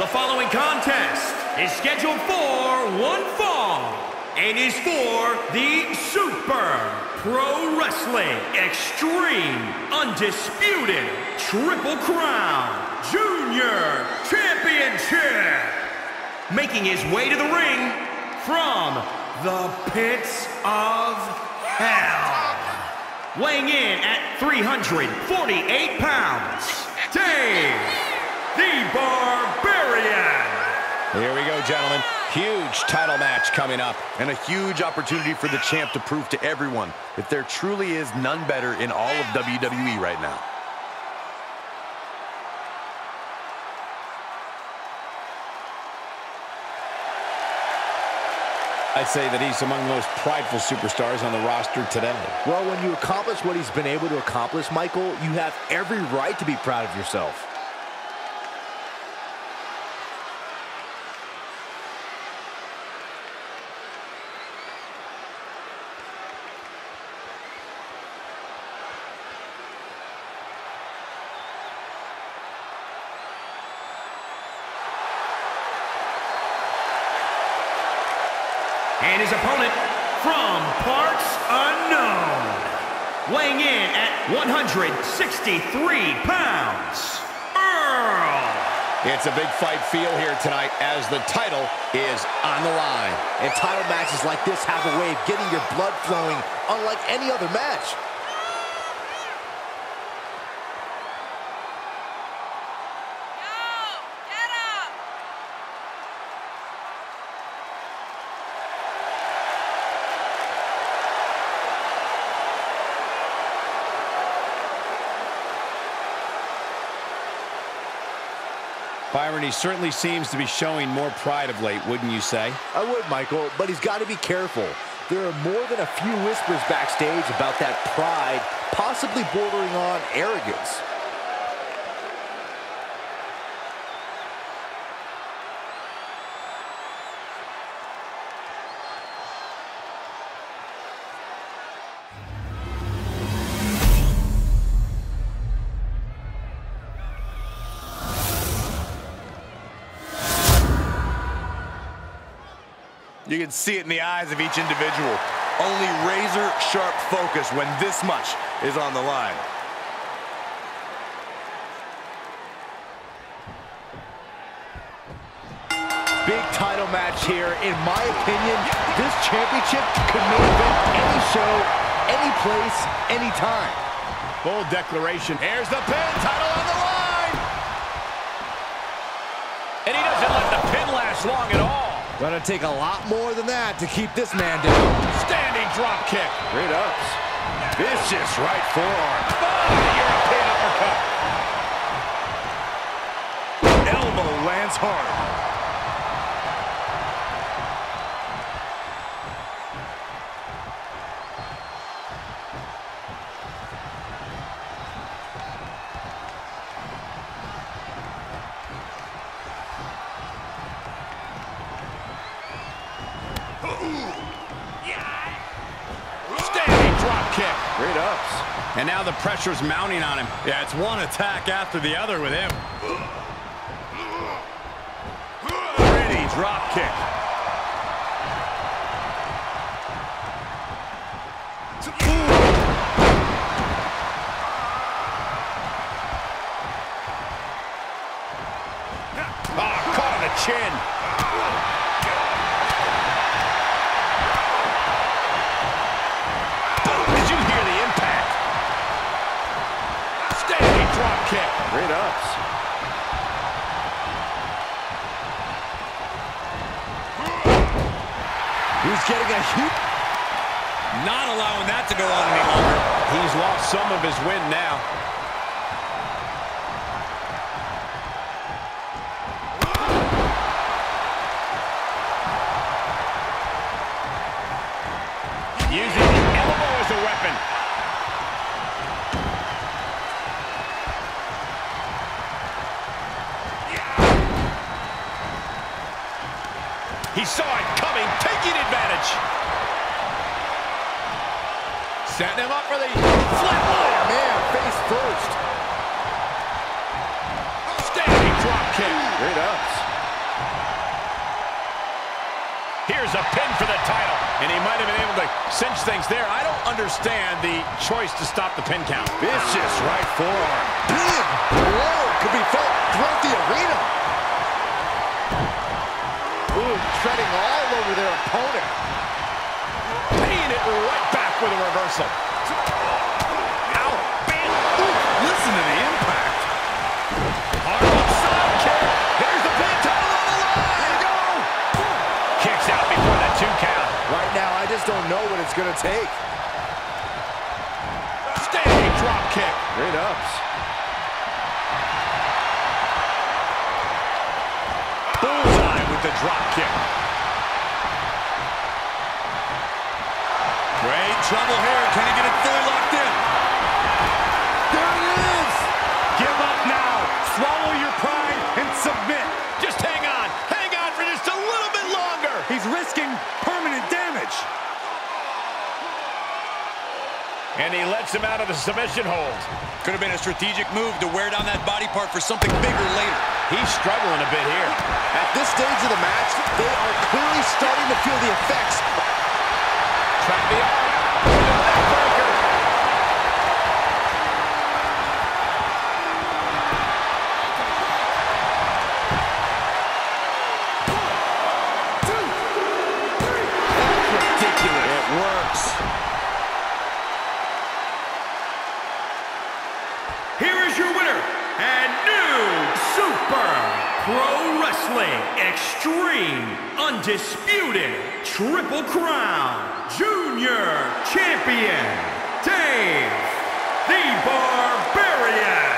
The following contest is scheduled for one fall and is for the Super Pro Wrestling Extreme Undisputed Triple Crown Junior Championship. Making his way to the ring from the pits of hell. Weighing in at 348 pounds, Dave the Barbarian. Here we go, gentlemen. Huge title match coming up. And a huge opportunity for the champ to prove to everyone that there truly is none better in all of WWE right now. I'd say that he's among the most prideful superstars on the roster today. Well, when you accomplish what he's been able to accomplish, Michael, you have every right to be proud of yourself. And his opponent from parts unknown. Weighing in at 163 pounds, Earl. It's a big fight feel here tonight as the title is on the line. And title matches like this have a way of getting your blood flowing unlike any other match. Byron, he certainly seems to be showing more pride of late, wouldn't you say? I would, Michael, but he's got to be careful. There are more than a few whispers backstage about that pride, possibly bordering on arrogance. You can see it in the eyes of each individual. Only razor sharp focus when this much is on the line. Big title match here. In my opinion, this championship could main event any show, any place, anytime. Bold declaration. Here's the pin, title on the line. And he doesn't let the pin last long at all. Gonna take a lot more than that to keep this man down. Standing drop kick. Great ups. Vicious right forearm. Oh, European uppercut. Elbow lands hard. And now the pressure's mounting on him. Yeah, it's one attack after the other with him. Pretty drop kick. Ah, caught the chin. Drop kick. Great ups. He's getting a huge... Not allowing that to go on any longer. He's lost some of his wind now. He saw it coming, taking advantage. Setting him up for the flatline. Man, face first. Standing drop kick. Great ups. Here's a pin for the title. And he might have been able to cinch things there. I don't understand the choice to stop the pin count. Vicious right forearm. Big blow could be felt throughout the arena. Ooh, treading all over their opponent. Paying it right back with a reversal. Ow, bam. Ooh, listen to the impact. Harlem side kick. Here's the pin title on the line. Go. Kicks out before that two count. Right now, I just don't know what it's going to take. Standing drop kick. Great ups. The drop kick. Great trouble here. Can he get it fully locked in? There it is! Give up now. Swallow your pride and submit. Just hang on. Hang on for just a little bit longer. He's risking permanent damage. And he lets him out of the submission hold. Could have been a strategic move to wear down that body part for something bigger later. He's struggling a bit here. At this stage of the match, they are clearly starting to feel the effects. Trap the arm. Neckbreaker. Ridiculous. It works. Wrestling Extreme Undisputed Triple Crown Junior Champion, Dave The Barber